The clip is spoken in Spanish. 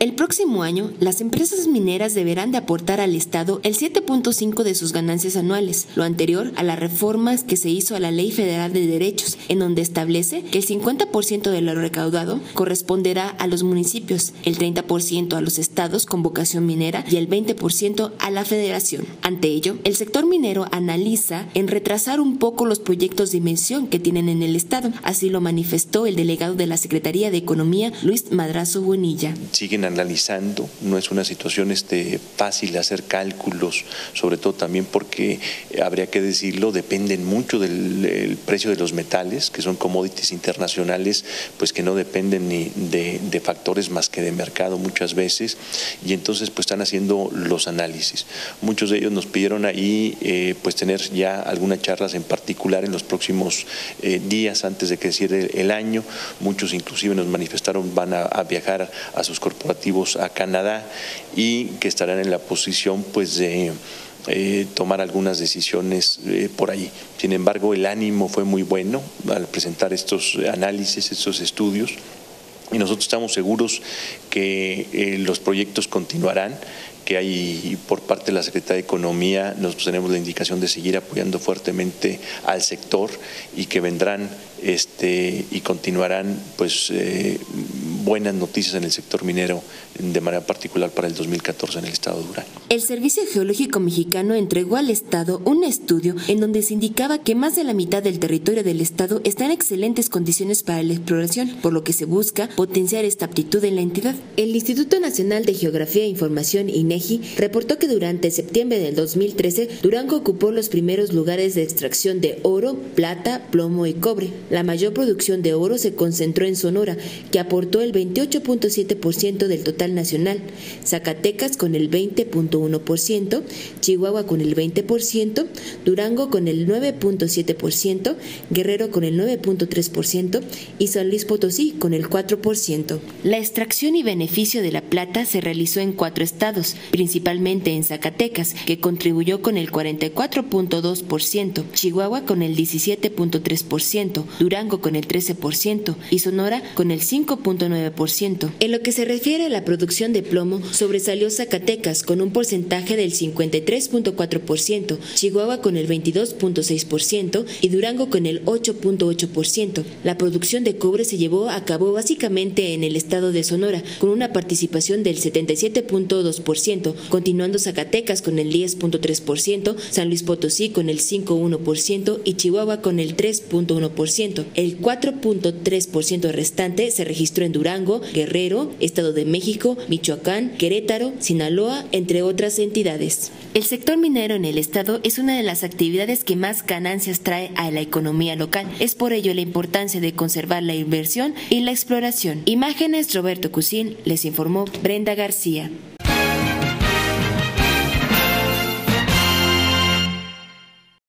El próximo año, las empresas mineras deberán de aportar al Estado el 7.5 de sus ganancias anuales, lo anterior a las reformas que se hizo a la Ley Federal de Derechos, en donde establece que el 50% de lo recaudado corresponderá a los municipios, el 30% a los estados con vocación minera y el 20% a la federación. Ante ello, el sector minero analiza en retrasar un poco los proyectos de inversión que tienen en el Estado, así lo manifestó el delegado de la Secretaría de Economía, Luis Madrazo Bonilla analizando, no es una situación este, fácil hacer cálculos, sobre todo también porque, eh, habría que decirlo, dependen mucho del precio de los metales, que son commodities internacionales, pues que no dependen ni de, factores más que de mercado muchas veces, y entonces pues están haciendo los análisis. Muchos de ellos nos pidieron ahí eh, pues tener ya algunas charlas en particular en los próximos eh, días antes de que cierre el año, muchos inclusive nos manifestaron van a, a viajar a sus corporativos a Canadá y que estarán en la posición pues de eh, tomar algunas decisiones eh, por ahí. Sin embargo, el ánimo fue muy bueno al presentar estos análisis, estos estudios y nosotros estamos seguros que eh, los proyectos continuarán que hay por parte de la Secretaría de Economía, nosotros tenemos la indicación de seguir apoyando fuertemente al sector y que vendrán este, y continuarán pues buenas noticias en el sector minero, de manera particular para el 2014 en el estado de Durango. El Servicio Geológico Mexicano entregó al Estado un estudio en donde se indicaba que más de la mitad del territorio del Estado está en excelentes condiciones para la exploración, por lo que se busca potenciar esta aptitud en la entidad. El Instituto Nacional de Geografía e Información, INEGI, reportó que durante septiembre del 2013, Durango ocupó los primeros lugares de extracción de oro, plata, plomo y cobre. La mayor producción de oro se concentró en Sonora, que aportó el 28.7% del total nacional, Zacatecas con el 20.1%, Chihuahua con el 20%, Durango con el 9.7%, Guerrero con el 9.3% y San Luis Potosí con el 4%. La extracción y beneficio de la plata se realizó en cuatro estados, principalmente en Zacatecas, que contribuyó con el 44.2%, Chihuahua con el 17.3%, Durango con el 13% y Sonora con el 5.9%. En lo que se refiere a la producción de plomo, sobresalió Zacatecas con un porcentaje del 53.4%, Chihuahua con el 22.6% y Durango con el 8.8%. La producción de cobre se llevó a cabo básicamente en el estado de Sonora, con una participación del 77.2%, continuando Zacatecas con el 10.3%, San Luis Potosí con el 5.1% y Chihuahua con el 3.1%. El 4.3% restante se registró en Guerrero, Estado de México, Michoacán, Querétaro, Sinaloa, entre otras entidades. El sector minero en el estado es una de las actividades que más ganancias trae a la economía local. Es por ello la importancia de conservar la inversión y la exploración. Imágenes Roberto Cusín les informó Brenda García.